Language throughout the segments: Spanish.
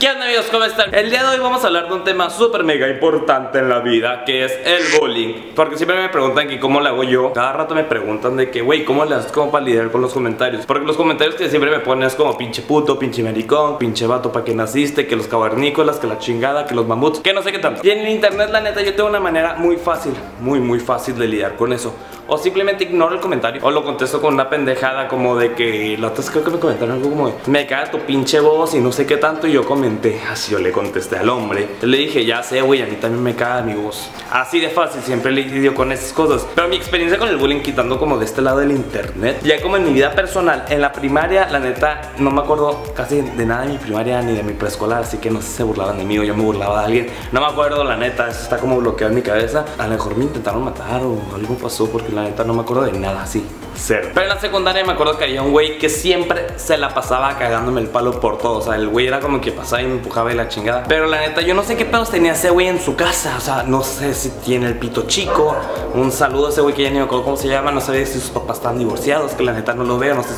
¿Qué onda amigos? ¿Cómo están? El día de hoy vamos a hablar de un tema súper mega importante en la vida Que es el bullying Porque siempre me preguntan que cómo lo hago yo Cada rato me preguntan de que, güey, ¿cómo le haces como para lidiar con los comentarios? Porque los comentarios que siempre me ponen es como pinche puto, pinche maricón, pinche vato para que naciste Que los cavernícolas, que la chingada, que los mamuts, que no sé qué tanto Y en el internet la neta yo tengo una manera muy fácil, muy muy fácil de lidiar con eso o simplemente ignoro el comentario o lo contesto con una pendejada como de que la otra creo que me comentaron algo como de, me caga tu pinche voz y no sé qué tanto y yo comenté, yo le contesté al hombre. Le dije, ya sé, güey, a mí también me caga mi voz. Así de fácil, siempre le lidio con esas cosas. Pero mi experiencia con el bullying quitando como de este lado del internet, ya como en mi vida personal, en la primaria, la neta, no me acuerdo casi de nada de mi primaria ni de mi preescolar, así que no sé si se burlaban de mí o yo me burlaba de alguien. No me acuerdo, la neta, eso está como bloqueado en mi cabeza. A lo mejor me intentaron matar o algo pasó porque la neta no me acuerdo de nada así. Cero. Pero en la secundaria me acuerdo que había un güey que siempre se la pasaba cagándome el palo por todo. O sea, el güey era como que pasaba y me empujaba y la chingada. Pero la neta, yo no sé qué pedos tenía ese güey en su casa. O sea, no sé si tiene el pito chico. Un saludo a ese güey que ya ni me acuerdo cómo se llama. No sabía si sus papás están divorciados. Que la neta no lo veo. No sé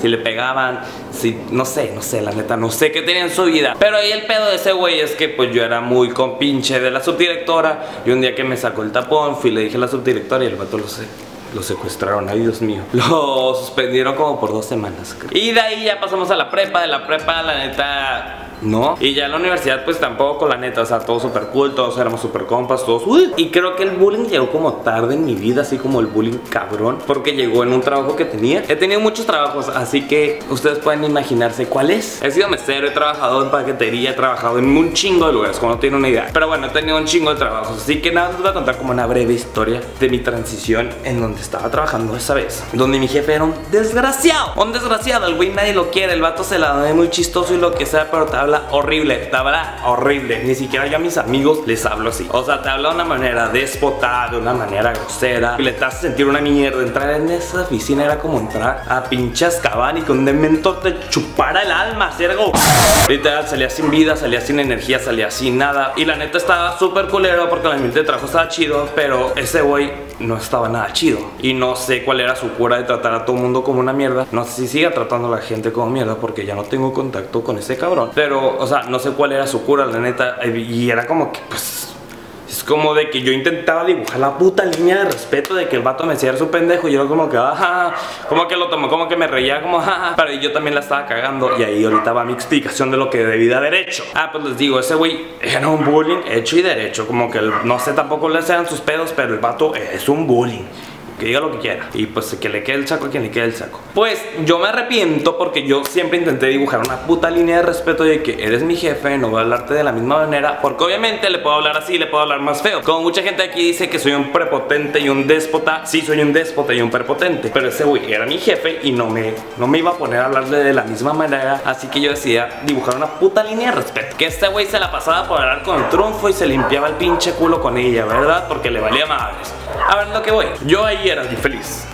si le pegaban. Si, no sé, no sé, la neta, no sé qué tenía en su vida. Pero ahí el pedo de ese güey es que pues yo era muy compinche de la subdirectora. Y un día que me sacó el tapón, fui y le dije a la subdirectora y el vato lo sé lo secuestraron, ay Dios mío. Lo suspendieron como por dos semanas. Y de ahí ya pasamos a la prepa, de la prepa la neta no. Y ya en la universidad, pues tampoco, la neta, o sea, todos súper cool, todos éramos súper compas, todos. Uy. Y creo que el bullying llegó como tarde en mi vida, así como el bullying cabrón, porque llegó en un trabajo que tenía. He tenido muchos trabajos, así que ustedes pueden imaginarse cuál es. He sido mesero, he trabajado en paquetería, he trabajado en un chingo de lugares, como no tienen una idea. Pero bueno, he tenido un chingo de trabajos, así que nada, les voy a contar como una breve historia de mi transición en donde estaba trabajando esa vez. Donde mi jefe era un desgraciado, un desgraciado, el güey nadie lo quiere, el vato se la da muy chistoso y lo que sea, pero te habla horrible, te habla horrible. Ni siquiera yo a mis amigos les hablo así. O sea, te habla de una manera déspota, de una manera grosera. Y le te hace sentir una mierda. Entrar en esa oficina era como entrar a pinchas caban y con un dementor te chupara el alma, cergo. Literal, salía sin vida, salía sin energía, salía sin nada. Y la neta estaba súper culero porque el ambiente de trabajo estaba chido, pero ese güey no estaba nada chido. Y no sé cuál era su cura de tratar a todo el mundo como una mierda. No sé si siga tratando a la gente como mierda porque ya no tengo contacto con ese cabrón. Pero, o sea, no sé cuál era su cura, la neta. Y era como que, pues, es como de que yo intentaba dibujar la puta línea de respeto de que el vato me decía su pendejo y yo como que, ajá, como que lo tomó, como que me reía, como, ajá, pero yo también la estaba cagando y ahí ahorita va mi explicación de lo que debí de haber hecho. Ah, pues les digo, ese güey era un bullying hecho y derecho, como que no sé tampoco le sean sus pedos, pero el vato es un bullying que diga lo que quiera. Y pues que le quede el saco a quien le quede el saco. Pues yo me arrepiento porque yo siempre intenté dibujar una puta línea de respeto de que eres mi jefe, no voy a hablarte de la misma manera. Porque obviamente le puedo hablar así, le puedo hablar más feo. Como mucha gente aquí dice que soy un prepotente y un déspota, sí soy un déspota y un prepotente. Pero ese güey era mi jefe y no me, no me iba a poner a hablarle de la misma manera. Así que yo decidía dibujar una puta línea de respeto. Que este güey se la pasaba por hablar con el trunfo y se limpiaba el pinche culo con ella, ¿verdad? Porque le valía madres. A ver lo que voy. Yo ahí era infeliz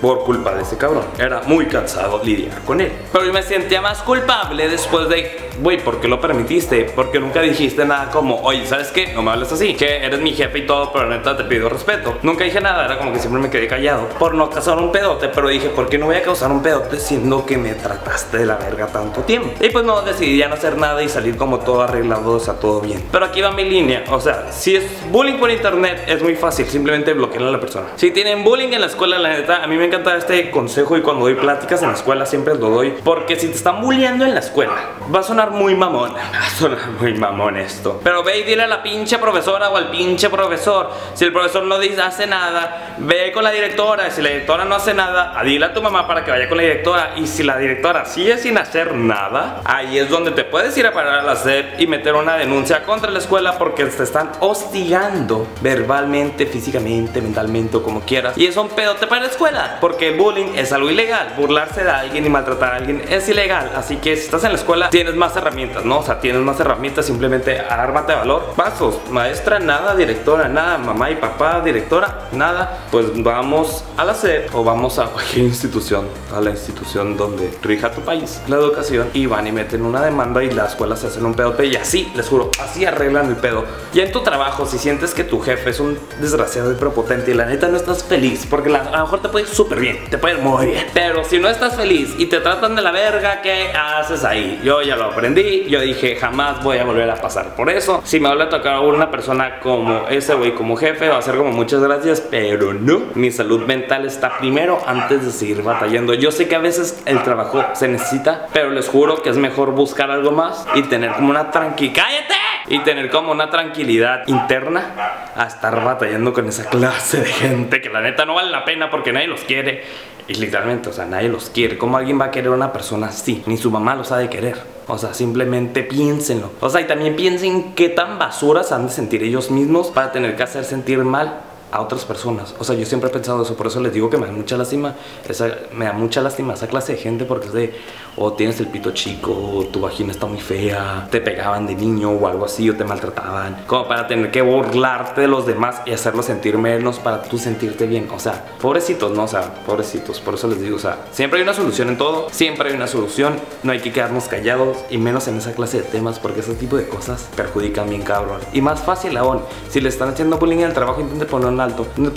por culpa de ese cabrón. Era muy cansado lidiar con él. Pero yo me sentía más culpable después de, güey, ¿por qué lo permitiste? Porque nunca dijiste nada como, oye, ¿sabes qué? No me hables así. Que eres mi jefe y todo, pero neta te pido respeto. Nunca dije nada, era como que siempre me quedé callado por no causar un pedote. Pero dije, ¿por qué no voy a causar un pedote siendo que me trataste de la verga tanto tiempo? Y pues no, decidí ya no hacer nada y salir como todo arreglado, o sea, todo bien. Pero aquí va mi línea, o sea, si es bullying por internet, es muy fácil, simplemente bloquear a la persona. Si tienen bullying en la escuela, la neta, a mí me encanta este consejo y cuando doy pláticas en la escuela siempre lo doy. Porque si te están bulleando en la escuela, va a sonar muy mamón. Va a sonar muy mamón esto. Pero ve y dile a la pinche profesora o al pinche profesor. Si el profesor no dice, hace nada, ve con la directora. Si la directora no hace nada, dile a tu mamá para que vaya con la directora. Y si la directora sigue sin hacer nada, ahí es donde te puedes ir a parar a la SEP y meter una denuncia contra la escuela porque te están hostigando verbalmente, físicamente, mentalmente o como quieras. Y es un pedote para la escuela porque el bullying es algo ilegal. Burlarse de alguien y maltratar a alguien es ilegal. Así que si estás en la escuela, tienes más herramientas, ¿no? O sea, tienes más herramientas, simplemente ármate de valor. Pasos, maestra, nada, directora, nada, mamá y papá, directora, nada. Pues vamos a la SEP o vamos a cualquier institución, a la institución donde rija tu país, la educación, y van y meten una demanda y las escuelas hacen un pedote y así, les juro, así arreglan el pedo. Y en tu trabajo, si sientes que tu jefe es un desgraciado y prepotente y la neta no estás feliz, porque a lo mejor te puede súper bien, te puede ir muy bien. Pero si no estás feliz y te tratan de la verga, ¿qué haces ahí? Yo ya lo aprendí aprendí. Yo dije, jamás voy a volver a pasar por eso. Si me vuelve a tocar una persona como ese güey, como jefe, va a ser como muchas gracias, pero no. Mi salud mental está primero antes de seguir batallando. Yo sé que a veces el trabajo se necesita, pero les juro que es mejor buscar algo más y tener como una tranquilidad. ¡Cállate! Y tener como una tranquilidad interna a estar batallando con esa clase de gente que la neta no vale la pena porque nadie los quiere. Y literalmente, o sea, nadie los quiere. ¿Cómo alguien va a querer a una persona así? Ni su mamá los ha de querer. O sea, simplemente piénsenlo. O sea, y también piensen qué tan basuras han de sentir ellos mismos para tener que hacer sentir mal a otras personas. O sea, yo siempre he pensado eso, por eso les digo que me da mucha lástima, esa, me da mucha lástima esa clase de gente porque es de, o tienes el pito chico, o tu vagina está muy fea, te pegaban de niño o algo así, o te maltrataban, como para tener que burlarte de los demás y hacerlos sentir menos para tú sentirte bien. O sea, pobrecitos, ¿no? O sea, pobrecitos, por eso les digo, o sea, siempre hay una solución en todo, siempre hay una solución, no hay que quedarnos callados y menos en esa clase de temas porque ese tipo de cosas perjudican bien cabrón. Y más fácil aún, si le están haciendo bullying en el trabajo, intente poner alto. No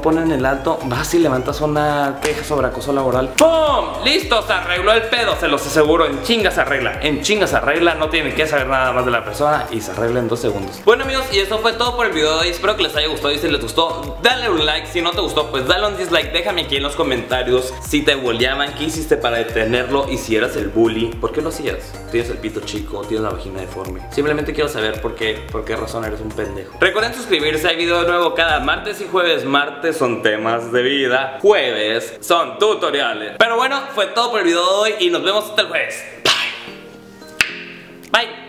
ponen, el alto, vas y levantas una queja sobre acoso laboral. ¡Pum! ¡Listo! Se arregló el pedo, se los aseguro. En chingas se arregla. En chingas se arregla. No tienen que saber nada más de la persona y se arregla en dos segundos. Bueno, amigos, y eso fue todo por el video de hoy. Espero que les haya gustado. Y si les gustó, dale un like. Si no te gustó, pues dale un dislike. Déjame aquí en los comentarios si te boleaban, qué hiciste para detenerlo y si eras el bully. ¿Por qué lo hacías? Tienes el pito chico, tienes la vagina deforme. Simplemente quiero saber por qué, por qué razón eres un pendejo. Recuerden suscribirse. Hay video nuevo cada martes y jueves. Martes son temas de vida. Jueves son tutoriales. Pero bueno, fue todo por el video de hoy y nos vemos hasta el jueves. Bye. Bye.